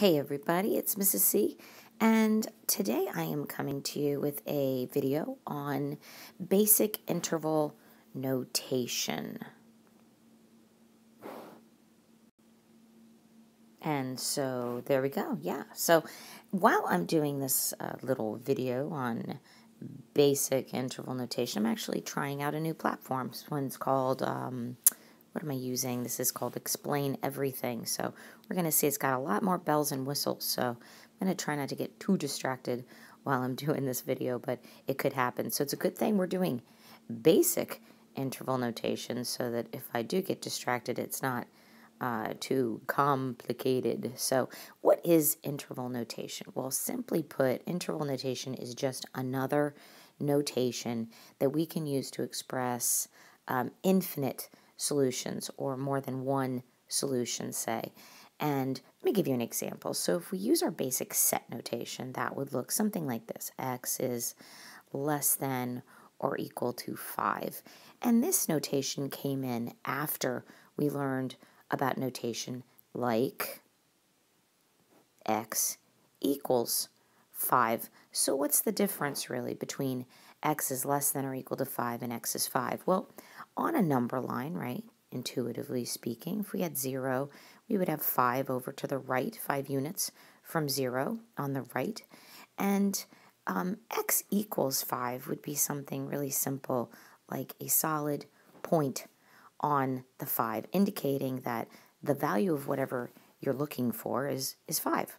Hey everybody, it's Mrs. C, and today I am coming to you with a video on basic interval notation. And so there we go, yeah. So while I'm doing this uh, little video on basic interval notation, I'm actually trying out a new platform. This one's called um, what am I using? This is called Explain Everything. So we're going to see it's got a lot more bells and whistles. So I'm going to try not to get too distracted while I'm doing this video, but it could happen. So it's a good thing we're doing basic interval notation so that if I do get distracted, it's not uh, too complicated. So what is interval notation? Well, simply put, interval notation is just another notation that we can use to express um, infinite solutions or more than one solution, say. And let me give you an example. So if we use our basic set notation, that would look something like this. x is less than or equal to 5. And this notation came in after we learned about notation like x equals 5. So what's the difference really between x is less than or equal to 5 and x is 5? Well, on a number line, right, intuitively speaking, if we had 0, we would have 5 over to the right, 5 units from 0 on the right. And um, x equals 5 would be something really simple, like a solid point on the 5, indicating that the value of whatever you're looking for is, is 5.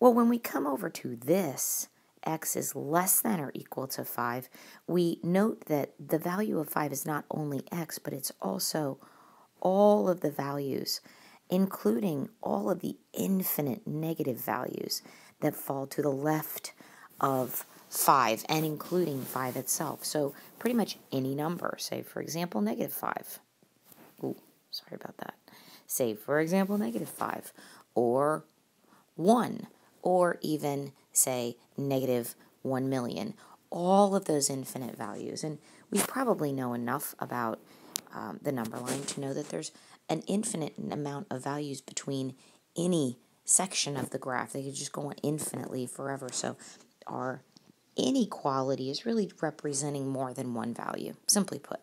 Well, when we come over to this, x is less than or equal to 5, we note that the value of 5 is not only x, but it's also all of the values, including all of the infinite negative values that fall to the left of 5 and including 5 itself. So pretty much any number, say for example negative 5. Ooh, sorry about that. Say for example negative 5 or 1 or even say negative 1 million. All of those infinite values. And we probably know enough about um, the number line to know that there's an infinite amount of values between any section of the graph. They could just go on infinitely forever. So our inequality is really representing more than one value, simply put.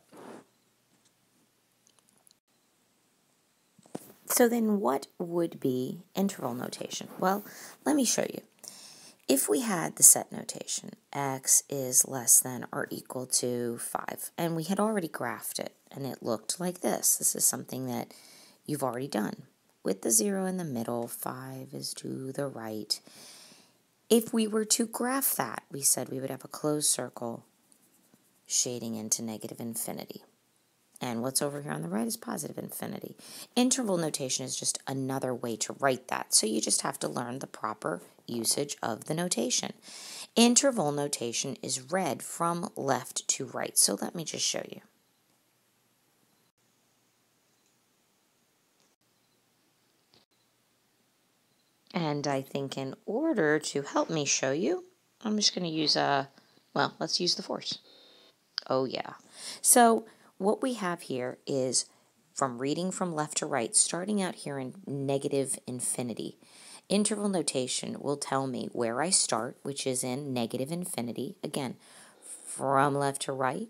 So then what would be interval notation? Well, let me show you. If we had the set notation, x is less than or equal to 5, and we had already graphed it, and it looked like this. This is something that you've already done. With the 0 in the middle, 5 is to the right. If we were to graph that, we said we would have a closed circle shading into negative infinity. And what's over here on the right is positive infinity. Interval notation is just another way to write that. So you just have to learn the proper usage of the notation. Interval notation is read from left to right. So let me just show you. And I think in order to help me show you, I'm just going to use a, well, let's use the force. Oh yeah. So what we have here is from reading from left to right, starting out here in negative infinity. Interval notation will tell me where I start, which is in negative infinity, again, from left to right,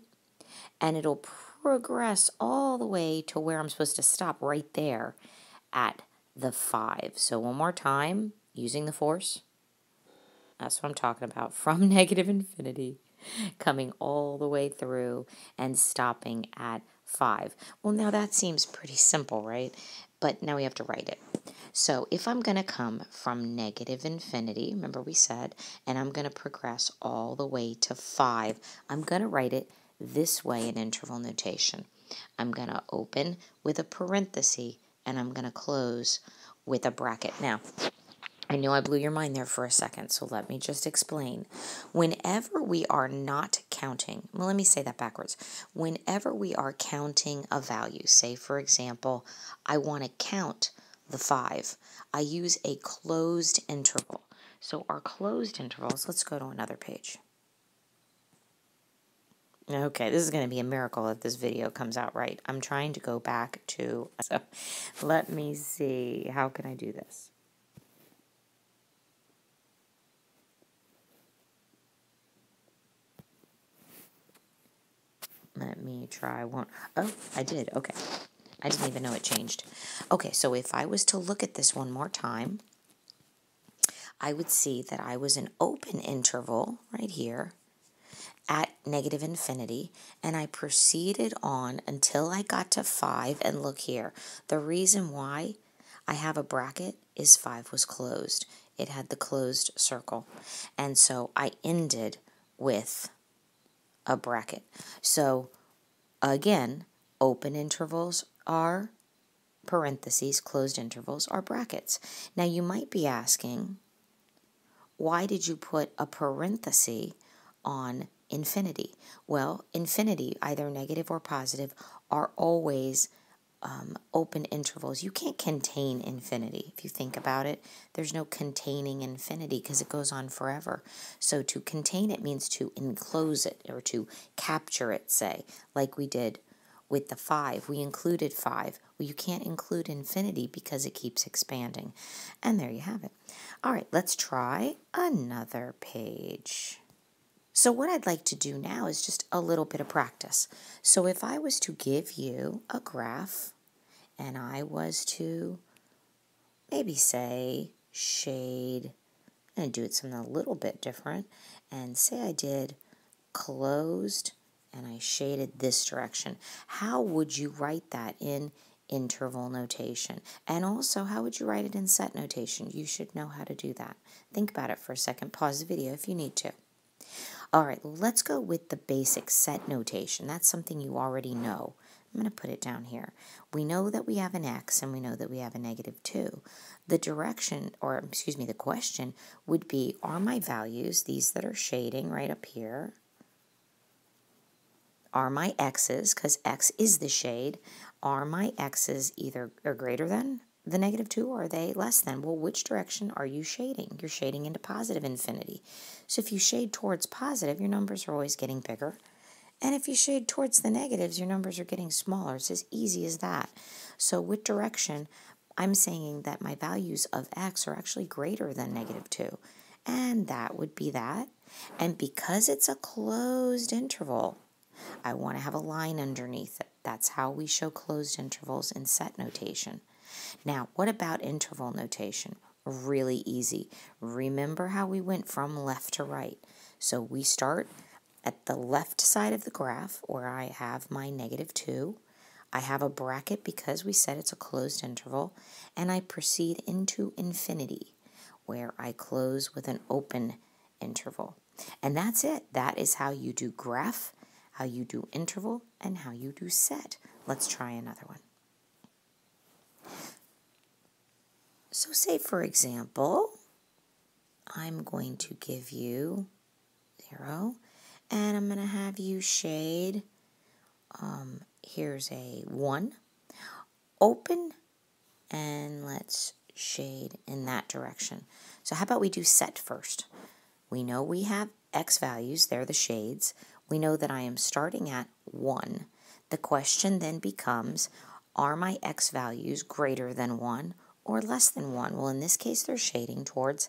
and it'll progress all the way to where I'm supposed to stop right there at the 5. So one more time, using the force. That's what I'm talking about. From negative infinity coming all the way through and stopping at 5. Well, now that seems pretty simple, right? But now we have to write it. So if I'm going to come from negative infinity, remember we said, and I'm going to progress all the way to 5, I'm going to write it this way in interval notation. I'm going to open with a parenthesis, and I'm going to close with a bracket. Now, I know I blew your mind there for a second, so let me just explain. Whenever we are not counting, well, let me say that backwards. Whenever we are counting a value, say for example, I want to count the 5, I use a closed interval. So our closed intervals, let's go to another page. Okay, this is going to be a miracle if this video comes out right. I'm trying to go back to, so let me see, how can I do this? Let me try one. Oh, I did. Okay. I didn't even know it changed. Okay, so if I was to look at this one more time, I would see that I was an open interval right here at negative infinity, and I proceeded on until I got to 5. And look here, the reason why I have a bracket is 5 was closed. It had the closed circle. And so I ended with a bracket. So again, open intervals are parentheses, closed intervals are brackets. Now you might be asking, why did you put a parenthesis on infinity? Well, infinity, either negative or positive, are always um, open intervals. You can't contain infinity. If you think about it, there's no containing infinity because it goes on forever. So to contain it means to enclose it or to capture it, say, like we did with the 5. We included 5. Well, you can't include infinity because it keeps expanding. And there you have it. All right, let's try another page. So what I'd like to do now is just a little bit of practice. So if I was to give you a graph and I was to maybe say shade, to do it something a little bit different, and say I did closed and I shaded this direction. How would you write that in interval notation? And also, how would you write it in set notation? You should know how to do that. Think about it for a second. Pause the video if you need to. All right, let's go with the basic set notation. That's something you already know. I'm going to put it down here. We know that we have an x and we know that we have a negative 2. The direction, or excuse me, the question would be, are my values, these that are shading right up here, are my x's, because x is the shade, are my x's either or greater than the negative 2 or are they less than? Well, which direction are you shading? You're shading into positive infinity. So if you shade towards positive, your numbers are always getting bigger. And if you shade towards the negatives, your numbers are getting smaller. It's as easy as that. So what direction? I'm saying that my values of x are actually greater than negative 2. And that would be that. And because it's a closed interval, I want to have a line underneath it. That's how we show closed intervals in set notation. Now, what about interval notation? Really easy. Remember how we went from left to right. So we start at the left side of the graph where I have my negative 2. I have a bracket because we said it's a closed interval, and I proceed into infinity where I close with an open interval. And that's it. That is how you do graph how you do interval, and how you do set. Let's try another one. So say, for example, I'm going to give you 0, and I'm going to have you shade, um, here's a 1, open, and let's shade in that direction. So how about we do set first? We know we have x values, they're the shades we know that I am starting at 1. The question then becomes, are my x values greater than 1 or less than 1? Well, in this case, they're shading towards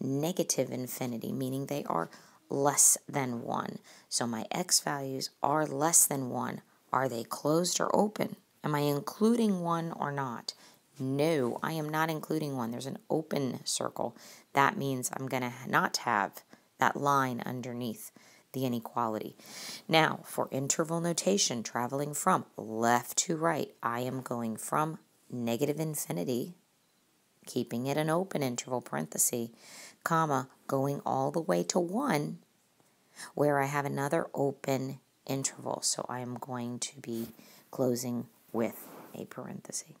negative infinity, meaning they are less than 1. So my x values are less than 1. Are they closed or open? Am I including 1 or not? No, I am not including 1. There's an open circle. That means I'm going to not have that line underneath the inequality. Now, for interval notation, traveling from left to right, I am going from negative infinity, keeping it an open interval parenthesis, comma, going all the way to 1, where I have another open interval. So I am going to be closing with a parenthesis.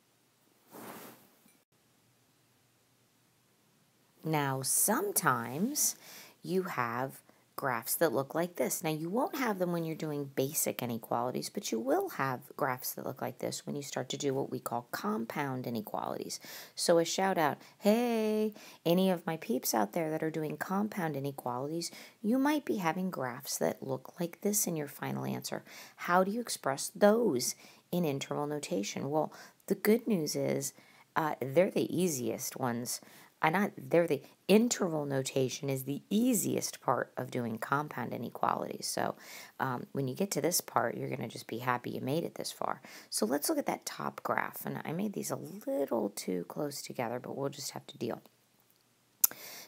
Now, sometimes you have graphs that look like this. Now, you won't have them when you're doing basic inequalities, but you will have graphs that look like this when you start to do what we call compound inequalities. So a shout out, hey, any of my peeps out there that are doing compound inequalities, you might be having graphs that look like this in your final answer. How do you express those in interval notation? Well, the good news is uh, they're the easiest ones I not they're the interval notation is the easiest part of doing compound inequalities. So um, when you get to this part, you're going to just be happy you made it this far. So let's look at that top graph. And I made these a little too close together, but we'll just have to deal.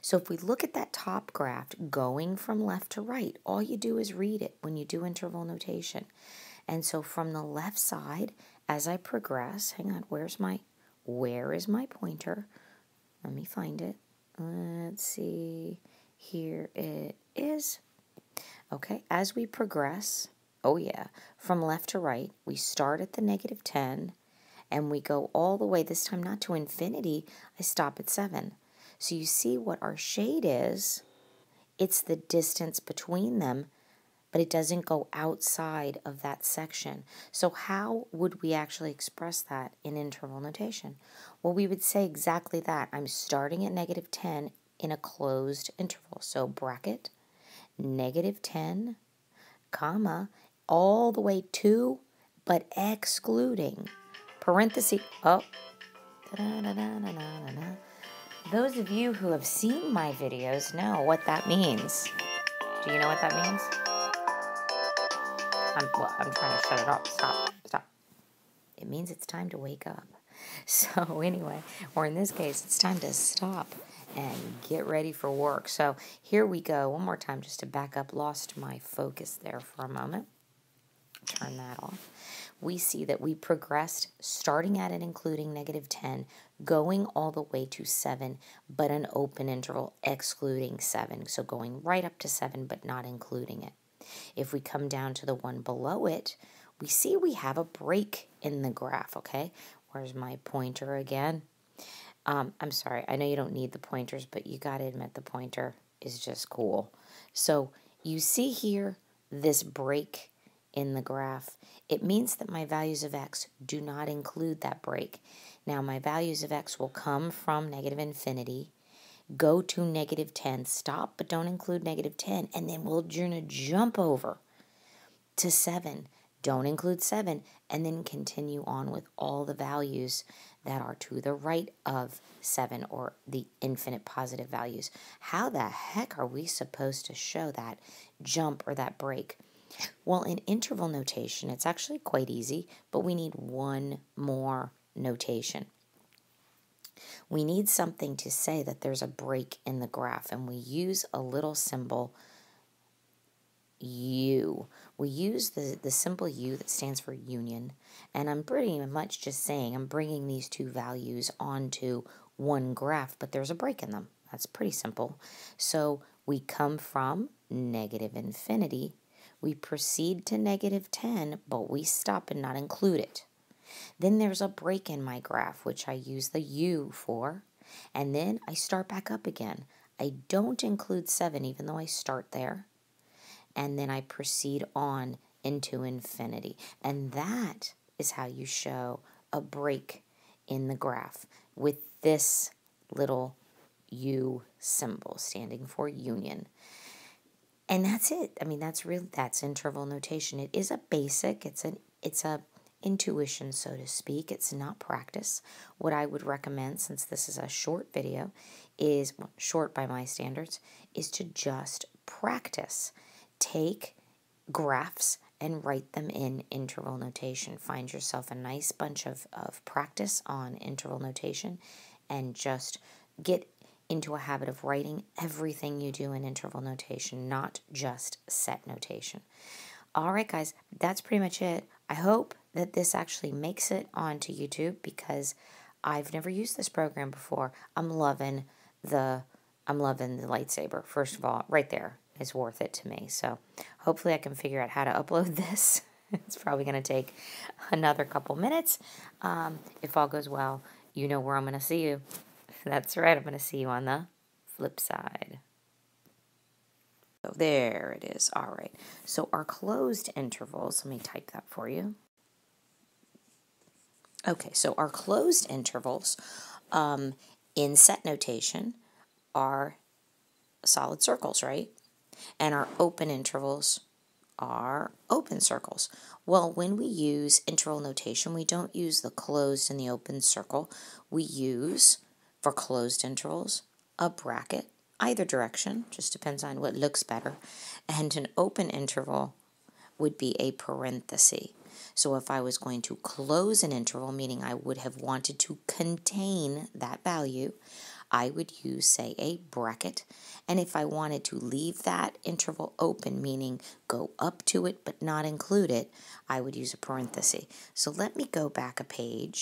So if we look at that top graph going from left to right, all you do is read it when you do interval notation. And so from the left side, as I progress, hang on, where's my, where is my pointer? Let me find it. Let's see. Here it is. Okay, as we progress, oh yeah, from left to right, we start at the negative 10 and we go all the way, this time not to infinity, I stop at 7. So you see what our shade is. It's the distance between them but it doesn't go outside of that section. So how would we actually express that in interval notation? Well, we would say exactly that. I'm starting at negative 10 in a closed interval. So bracket, negative 10, comma, all the way to, but excluding, parenthesis, oh, those of you who have seen my videos know what that means. Do you know what that means? I'm, well, I'm trying to shut it off. Stop. Stop. It means it's time to wake up. So, anyway, or in this case, it's time to stop and get ready for work. So, here we go. One more time just to back up. Lost my focus there for a moment. Turn that off. We see that we progressed starting at and including negative 10, going all the way to 7, but an open interval excluding 7. So, going right up to 7, but not including it. If we come down to the one below it, we see we have a break in the graph, okay? Where's my pointer again? Um, I'm sorry, I know you don't need the pointers, but you got to admit the pointer is just cool. So you see here this break in the graph. It means that my values of x do not include that break. Now my values of x will come from negative infinity go to negative 10, stop, but don't include negative 10, and then we're going to jump over to 7. Don't include 7, and then continue on with all the values that are to the right of 7 or the infinite positive values. How the heck are we supposed to show that jump or that break? Well, in interval notation, it's actually quite easy, but we need one more notation. We need something to say that there's a break in the graph, and we use a little symbol U. We use the, the symbol U that stands for union, and I'm pretty much just saying I'm bringing these two values onto one graph, but there's a break in them. That's pretty simple. So we come from negative infinity, we proceed to negative 10, but we stop and not include it. Then there's a break in my graph, which I use the U for, and then I start back up again. I don't include 7, even though I start there, and then I proceed on into infinity. And that is how you show a break in the graph with this little U symbol standing for union. And that's it. I mean, that's really that's interval notation. It is a basic. It's an it's a intuition, so to speak. It's not practice. What I would recommend, since this is a short video, is well, short by my standards, is to just practice. Take graphs and write them in interval notation. Find yourself a nice bunch of, of practice on interval notation and just get into a habit of writing everything you do in interval notation, not just set notation. All right, guys, that's pretty much it. I hope that this actually makes it onto YouTube because I've never used this program before. I'm loving the I'm loving the lightsaber. First of all, right there is worth it to me. So hopefully I can figure out how to upload this. it's probably going to take another couple minutes. Um, if all goes well, you know where I'm going to see you. That's right. I'm going to see you on the flip side. So there it is. All right. So our closed intervals, let me type that for you. Okay, so our closed intervals um, in set notation are solid circles, right? And our open intervals are open circles. Well, when we use interval notation, we don't use the closed and the open circle. We use For closed intervals, a bracket, either direction, just depends on what looks better. And an open interval would be a parenthesis. So if I was going to close an interval, meaning I would have wanted to contain that value, I would use, say, a bracket. And if I wanted to leave that interval open, meaning go up to it but not include it, I would use a parenthesis. So let me go back a page